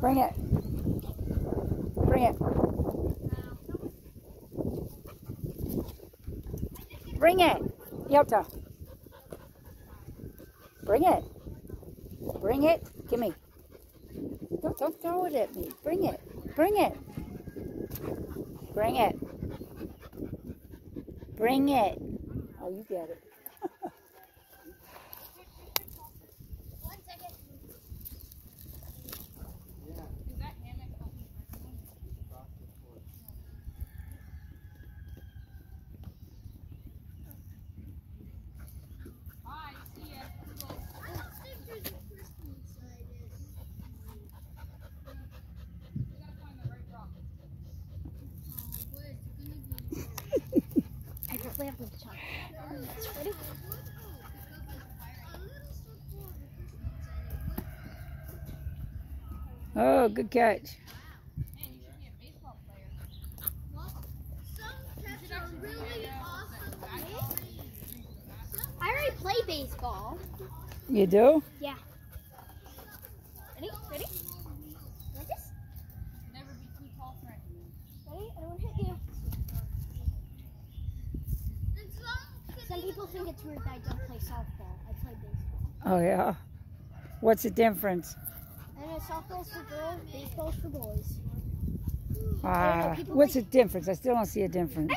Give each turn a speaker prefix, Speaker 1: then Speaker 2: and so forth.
Speaker 1: Bring it. Bring it. Bring it. Eyota. Bring it. Bring it. Give me. Don't, don't throw it at me. Bring it. Bring it. Bring it. Bring it. Oh, you get it.
Speaker 2: I definitely have to chop. Ready?
Speaker 1: Oh, good catch.
Speaker 2: I already play baseball.
Speaker 1: You do?
Speaker 2: Yeah. Ready? Ready? Like this?
Speaker 3: Never be too tall for it.
Speaker 2: Ready? I don't want to hit you. People think it's weird that I don't play softball. I play baseball.
Speaker 1: Oh, yeah. What's the difference?
Speaker 2: I know softball's for girls, baseball's for boys.
Speaker 1: Ah,
Speaker 2: people
Speaker 1: what's the difference? I still don't see a difference.